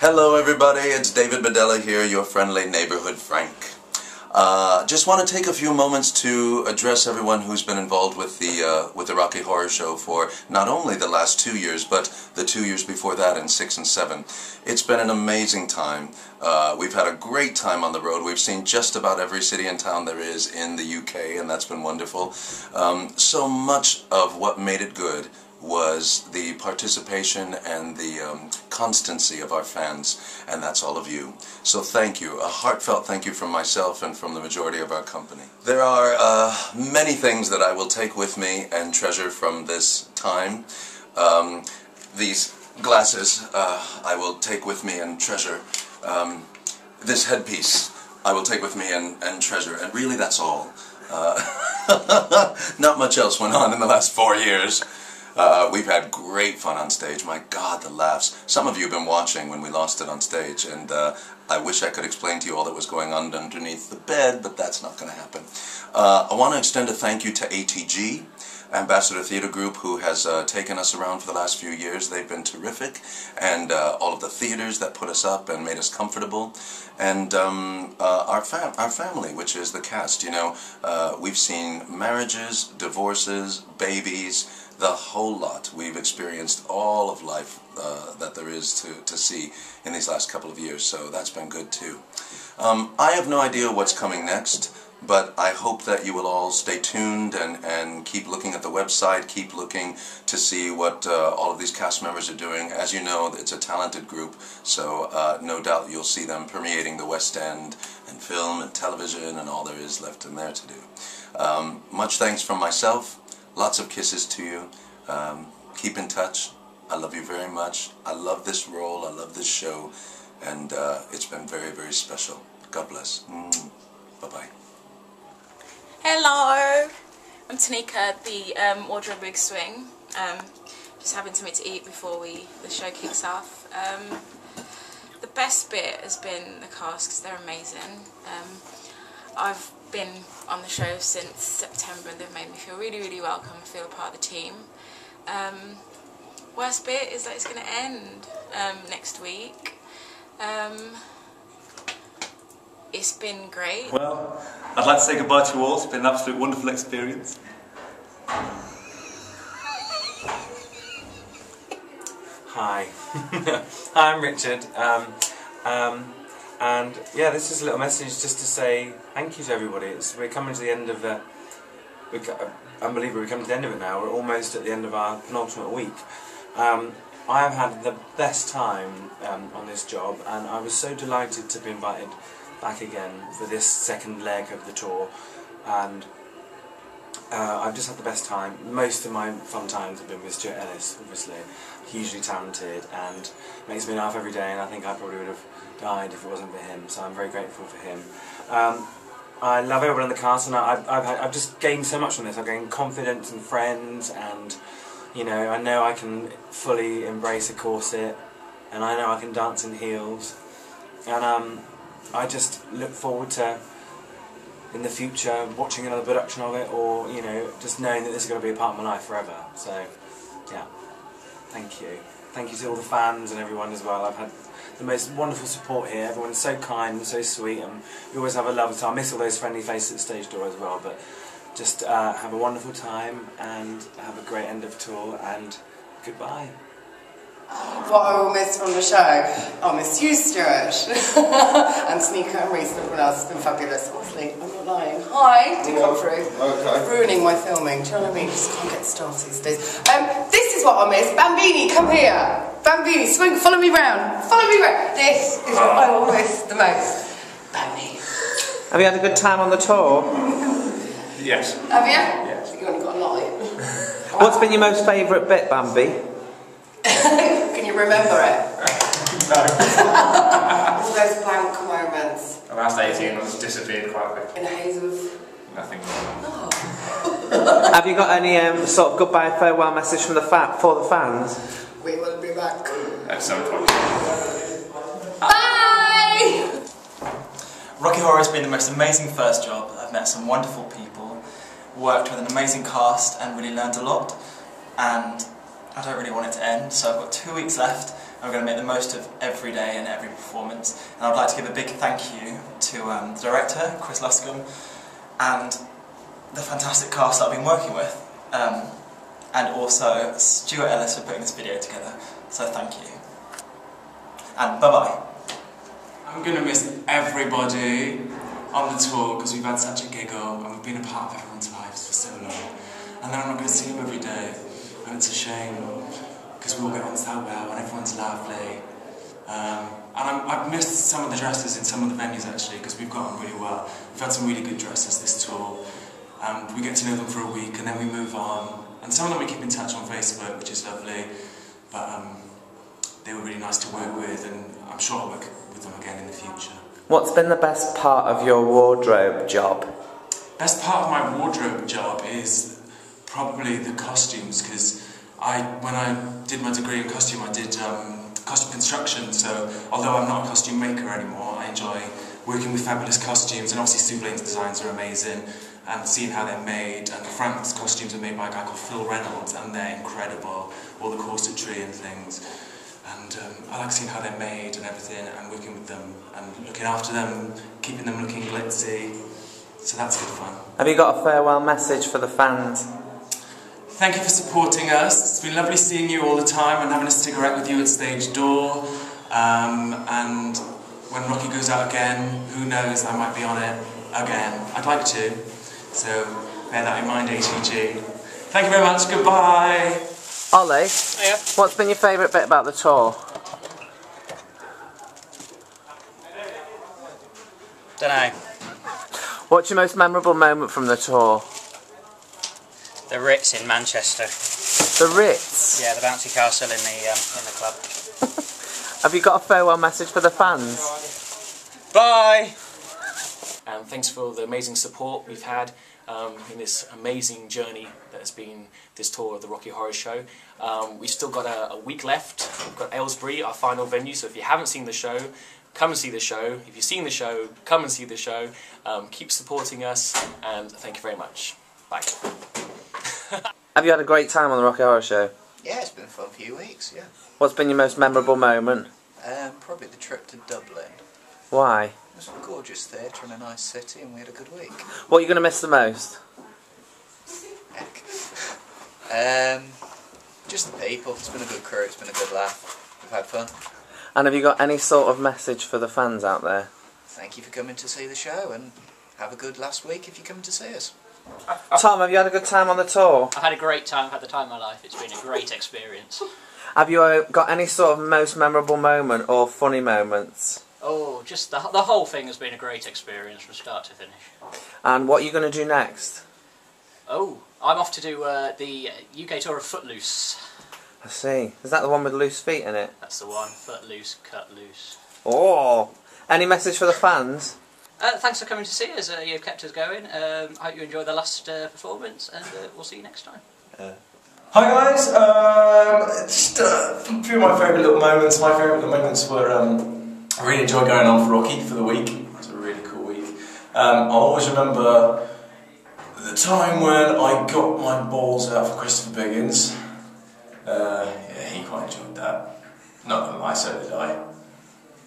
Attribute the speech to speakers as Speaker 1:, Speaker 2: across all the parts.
Speaker 1: Hello everybody, it's David Bedella here, your friendly neighborhood Frank. Uh, just want to take a few moments to address everyone who's been involved with the uh, with the Rocky Horror Show for not only the last two years, but the two years before that in six and seven. It's been an amazing time. Uh, we've had a great time on the road. We've seen just about every city and town there is in the UK, and that's been wonderful. Um, so much of what made it good was the participation and the um, constancy of our fans, and that's all of you. So thank you, a heartfelt thank you from myself and from the majority of our company. There are uh, many things that I will take with me and treasure from this time. Um, these glasses uh, I will take with me and treasure. Um, this headpiece I will take with me and, and treasure, and really that's all. Uh, not much else went on in the last four years. Uh, we've had great fun on stage. My God, the laughs. Some of you have been watching when we lost it on stage, and uh, I wish I could explain to you all that was going on underneath the bed, but that's not going to happen. Uh, I want to extend a thank you to ATG, Ambassador Theatre Group, who has uh, taken us around for the last few years. They've been terrific, and uh, all of the theaters that put us up and made us comfortable, and um, uh, our fam our family, which is the cast. You know, we've seen marriages, divorces, babies the whole lot. We've experienced all of life uh, that there is to, to see in these last couple of years, so that's been good too. Um, I have no idea what's coming next, but I hope that you will all stay tuned and, and keep looking at the website, keep looking to see what uh, all of these cast members are doing. As you know, it's a talented group, so uh, no doubt you'll see them permeating the West End and film and television and all there is left in there to do. Um, much thanks from myself. Lots of kisses to you. Um, keep in touch. I love you very much. I love this role. I love this show. And uh, it's been very, very special. God bless. Mm. Bye-bye.
Speaker 2: Hello. I'm Tanika, the um, wardrobe big swing. Um, just having something to eat before we the show kicks off. Um, the best bit has been the cast because they're amazing. Um, I've been on the show since September and they've made me feel really, really welcome, feel a part of the team. Um, worst bit is that it's going to end um, next week. It's been great.
Speaker 3: Well, I'd like to say goodbye to you all. It's been an absolute wonderful experience. Hi. Hi, I'm Richard. Um, um, and yeah, this is a little message just to say thank you to everybody. It's, we're coming to the end of the. We're, unbelievable, we're coming to the end of it now. We're almost at the end of our penultimate week. Um, I have had the best time um, on this job, and I was so delighted to be invited back again for this second leg of the tour. And uh, I've just had the best time. Most of my fun times have been with Stuart Ellis, obviously. Hugely talented and makes me laugh every day, and I think I probably would have died if it wasn't for him, so I'm very grateful for him. Um, I love everyone in the cast, and I've, I've, had, I've just gained so much from this. I've gained confidence and friends, and you know, I know I can fully embrace a corset, and I know I can dance in heels, and um, I just look forward to in the future watching another production of it, or you know, just knowing that this is going to be a part of my life forever. So, yeah, thank you, thank you to all the fans and everyone as well. I've had the most wonderful support here. Everyone's so kind and so sweet, and we always have a lovely time. I miss all those friendly faces at the stage door as well, but just uh, have a wonderful time and have a great end of tour, and goodbye.
Speaker 4: What I will miss from the show, I'll miss you, Stuart, and Tanika and Reese and everyone else has been fabulous. Honestly, I'm not lying. Hi, do come through.
Speaker 5: Okay.
Speaker 4: Ruining my filming, do you know what I mean? Just can't get started these days. Um, this is what I miss. Bambini, come here. Bambini, swing, follow me round. Follow me round. This is what I will miss the most. Bambi.
Speaker 6: Have you had a good time on the tour?
Speaker 3: Yes.
Speaker 4: Have you? Yes. You only got a light.
Speaker 6: What's been your most favourite bit, Bambi?
Speaker 4: Can you remember it?
Speaker 3: No.
Speaker 4: All those blank moments.
Speaker 3: The Last 18 was disappeared quite quick.
Speaker 4: In a haze of...
Speaker 3: Nothing.
Speaker 6: Have you got any um, sort of goodbye farewell message from the fa- for the fans?
Speaker 4: We will be back.
Speaker 3: At some point.
Speaker 4: Bye!
Speaker 7: Rocky Horror has been the most amazing first job. I've met some wonderful people, worked with an amazing cast and really learned a lot. And I don't really want it to end, so I've got two weeks left we're going to make the most of every day and every performance. And I'd like to give a big thank you to um, the director, Chris Luscombe, and the fantastic cast that I've been working with, um, and also Stuart Ellis for putting this video together. So thank you. And bye-bye.
Speaker 5: I'm going to miss everybody on the tour because we've had such a giggle and we've been a part of everyone's lives for so long. And then I'm not going to see them every day. And it's a shame because we all get on so well and everyone's lovely. Um, and I'm, I've missed some of the dresses in some of the venues actually because we've got on really well. We've had some really good dresses this tour. Um, we get to know them for a week and then we move on. And some of them we keep in touch on Facebook, which is lovely. But um, they were really nice to work with and I'm sure I'll work with them again in the future.
Speaker 6: What's been the best part of your wardrobe job?
Speaker 5: Best part of my wardrobe job is probably the costumes because I, when I did my degree in costume, I did um, costume construction. So although I'm not a costume maker anymore, I enjoy working with fabulous costumes. And obviously Sue designs are amazing, and seeing how they're made. And Frank's costumes are made by a guy called Phil Reynolds, and they're incredible. All the corsetry and things. And um, I like seeing how they're made and everything, and working with them, and looking after them, keeping them looking glitzy. So that's good fun.
Speaker 6: Have you got a farewell message for the fans?
Speaker 5: Thank you for supporting us. It's been lovely seeing you all the time and having a cigarette with you at stage door. Um, and when Rocky goes out again, who knows, I might be on it again. I'd like to. So bear that in mind, ATG. Thank you very much. Goodbye.
Speaker 6: Ollie, yeah. what's been your favourite bit about the tour?
Speaker 8: Dunno.
Speaker 6: What's your most memorable moment from the tour?
Speaker 8: The Ritz in Manchester.
Speaker 6: The Ritz.
Speaker 8: Yeah, the bouncy castle in the um, in the club.
Speaker 6: Have you got a farewell message for the fans?
Speaker 8: Bye.
Speaker 9: And thanks for the amazing support we've had um, in this amazing journey that has been this tour of the Rocky Horror Show. Um, we've still got a, a week left. We've got Aylesbury, our final venue. So if you haven't seen the show, come and see the show. If you've seen the show, come and see the show. Um, keep supporting us, and thank you very much. Bye.
Speaker 6: Have you had a great time on the Rocky Horror Show?
Speaker 10: Yeah, it's been a fun few weeks, yeah.
Speaker 6: What's been your most memorable moment?
Speaker 10: Um, probably the trip to Dublin.
Speaker 6: Why?
Speaker 10: It was a gorgeous theatre in a nice city and we had a good week.
Speaker 6: What are you going to miss the most?
Speaker 10: Heck. Um, just the people. It's been a good crew, it's been a good laugh. We've had fun.
Speaker 6: And have you got any sort of message for the fans out there?
Speaker 10: Thank you for coming to see the show and have a good last week if you're coming to see us.
Speaker 6: Tom, have you had a good time on the tour?
Speaker 11: I've had a great time, I've had the time of my life. It's been a great experience.
Speaker 6: Have you uh, got any sort of most memorable moment or funny moments?
Speaker 11: Oh, just the, the whole thing has been a great experience from start to finish.
Speaker 6: And what are you going to do next?
Speaker 11: Oh, I'm off to do uh, the UK tour of Footloose.
Speaker 6: I see. Is that the one with loose feet in it?
Speaker 11: That's the one. Footloose, cut loose.
Speaker 6: Oh! Any message for the fans?
Speaker 11: Uh, thanks for coming to see us. Uh, you've kept us going. Um, I hope you enjoyed the last uh, performance, and uh, we'll see you next time.
Speaker 12: Hi guys, um, just uh, a few of my favourite little moments. My favourite little moments were um, I really enjoyed going on for Rocky for the week. It was a really cool week. Um, I always remember the time when I got my balls out for Christopher Biggins. Uh, yeah, he quite enjoyed that. Not gonna lie, did I.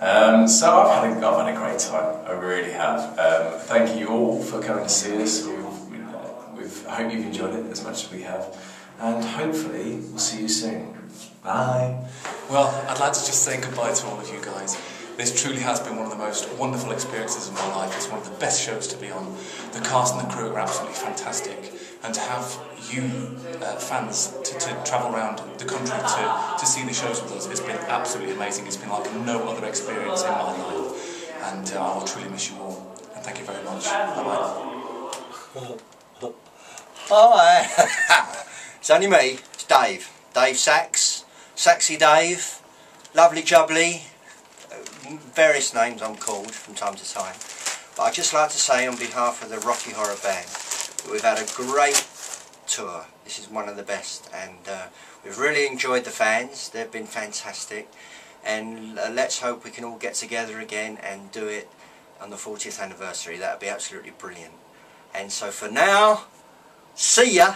Speaker 12: Um, so I've had, a, I've had a great time, I really have. Um, thank you all for coming to see us. We've, we've, I hope you've enjoyed it as much as we have. And hopefully, we'll see you soon. Bye.
Speaker 13: Well, I'd like to just say goodbye to all of you guys. This truly has been one of the most wonderful experiences of my life. It's one of the best shows to be on. The cast and the crew are absolutely fantastic. And to have you, uh, fans, to, to travel around the country to, to see the shows with us, it's been absolutely amazing. It's been like no other experience in my life. And uh, I will truly miss you all. And thank you very much. Bye-bye.
Speaker 14: Hi. it's only me. It's Dave. Dave Sachs. Sexy Dave. Lovely Jubbly. Various names I'm called from time to time. But I'd just like to say on behalf of the Rocky Horror Band that we've had a great tour. This is one of the best and uh, we've really enjoyed the fans. They've been fantastic and uh, let's hope we can all get together again and do it on the 40th anniversary. That would be absolutely brilliant. And so for now, see ya!